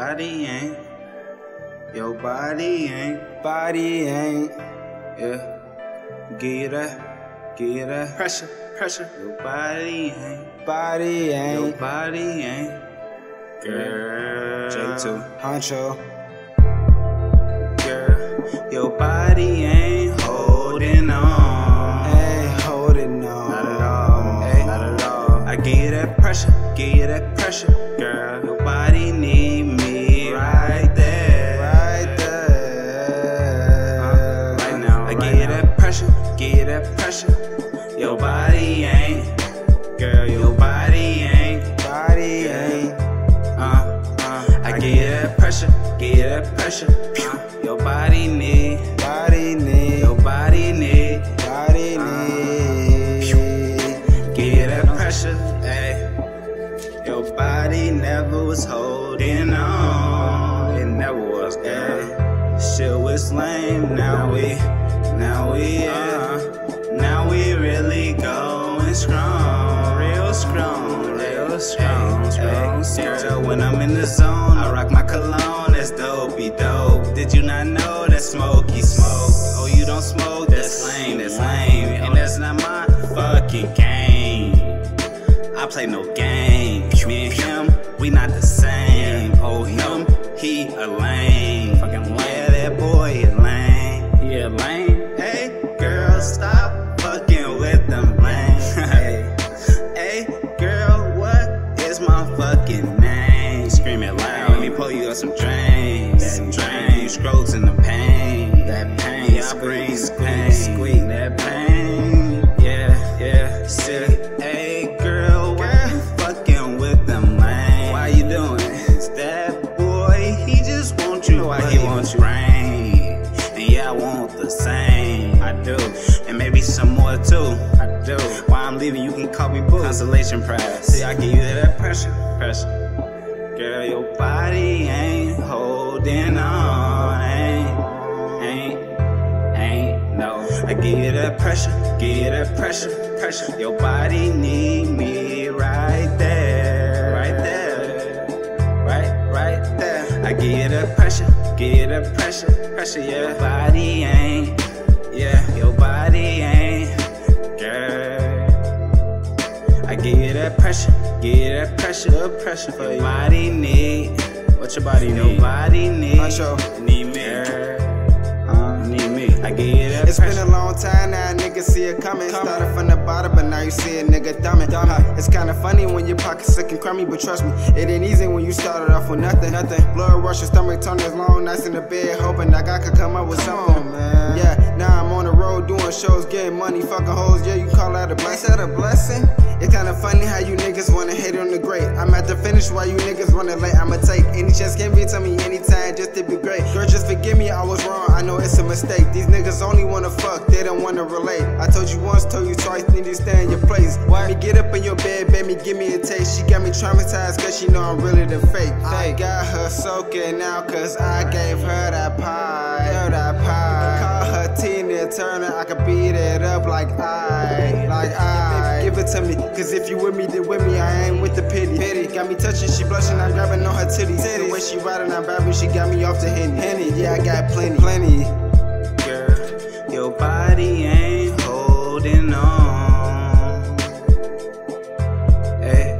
body ain't. Your body ain't. Body ain't. Yeah. Get that. Get that. Pressure, pressure. Your body ain't. Body Your ain't. body ain't. Girl. J2. Huncho. Girl. Your body ain't holding on. Ain't holding on. Not at all. Not at all. I give you that pressure. Give you that pressure. Girl. Your body need pressure. Give that pressure. Your body ain't. Girl, your body ain't. Body ain't. Uh, uh, I give that pressure, give that pressure. Uh, your body need, Body need. your body need. Body need. Give you that pressure, ayy. Your body never was holding on. It never was, ayy. Shit was lame, now we, now we, uh, now we really going strong. Real strong, real strong, strong, Girl, when I'm in the zone, I rock my cologne, that's dopey dope. Did you not know that smoky smoke? Oh, you don't smoke? That's lame, that's lame. And that's not my fucking game. I play no game. Me and him, we not the same. Oh, him, he a lame. I pain. Squeak that pain. Yeah, yeah. See, hey, girl, why you fucking with them lame? Why you doing it? That boy, he just want you. Why he want you? Rain. And yeah, I want the same. I do. And maybe some more too. I do. While I'm leaving, you can call me boo. Consolation prize. See, I give you that pressure. Pressure. Girl, your body ain't holding on. Give that pressure. Give that pressure. Pressure. Your body need me right there. Right there. Right, right there. I give you that pressure. Give you that pressure. Pressure, yeah. Your body ain't. Yeah, your body ain't. Girl. I give you that pressure, give you that pressure, pressure for your body need. What your body need? Your body need. Need me. Need me. I give It's been a long time now, niggas see it coming. Started from the bottom, but now you see a nigga thumbing. Huh, It's kinda funny when your pockets looking crummy, but trust me, it ain't easy when you started off with nothing. Nothing. Blood rush, your stomach turn as long nights in the bed, hoping that God could come up with something. man. Yeah, now I'm on the road doing shows, getting money, fucking hoes. Yeah, you call that a blessing? Is that a blessing? It's kinda funny how you niggas wanna hate on the great. At the finish while you niggas running late. I'ma take any chance can be to me anytime just to be great. Girl, just forgive me, I was wrong. I know it's a mistake. These niggas only wanna fuck, they don't wanna relate. I told you once, told you twice, need to stay in your place. Let me get up in your bed, baby, give me a taste. She got me traumatized cause she know I'm really the fake. I got her soaking out cause I gave her that pie. Her that pie. Call her Tina Turner, I could beat it up like I, like I. Give it to me, cause if you with me, then with me, I ain't with the pity. Pity got me touching, she blushing, I'm grabbing on her titties. The way she riding, I'm vibing, she got me off the henny. Henny, yeah, I got plenty, plenty. Girl, your body ain't holding on. Hey,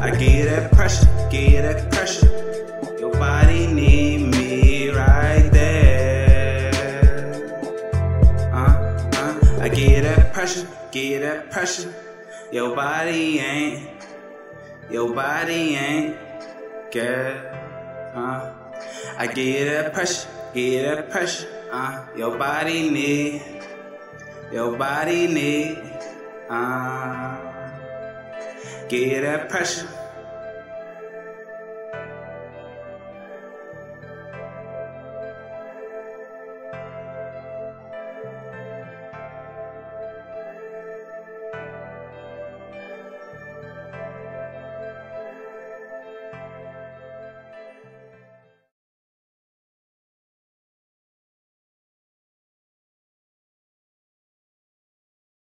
I give you that pressure, give you that pressure. Your body need me right there. Uh, uh, I give you that pressure, give you that pressure. Your body ain't, your body ain't, girl. Uh, I give you that pressure, give you that pressure. Uh, your body need, your body need. Uh, give you that pressure,